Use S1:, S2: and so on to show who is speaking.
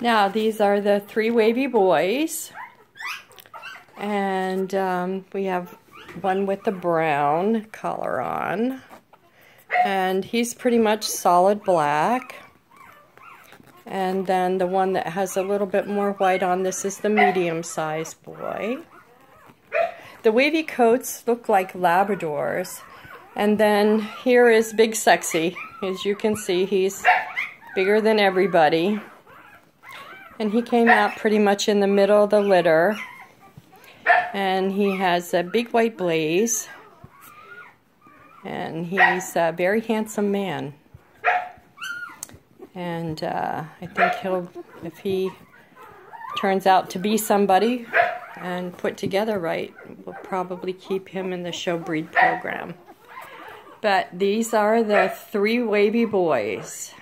S1: Now, these are the three wavy boys. And um, we have one with the brown collar on. And he's pretty much solid black. And then the one that has a little bit more white on, this is the medium-sized boy. The wavy coats look like Labradors. And then here is Big Sexy. As you can see, he's bigger than everybody. And he came out pretty much in the middle of the litter. And he has a big white blaze. And he's a very handsome man. And uh, I think he'll, if he turns out to be somebody and put together right, we'll probably keep him in the show breed program. But these are the three wavy boys.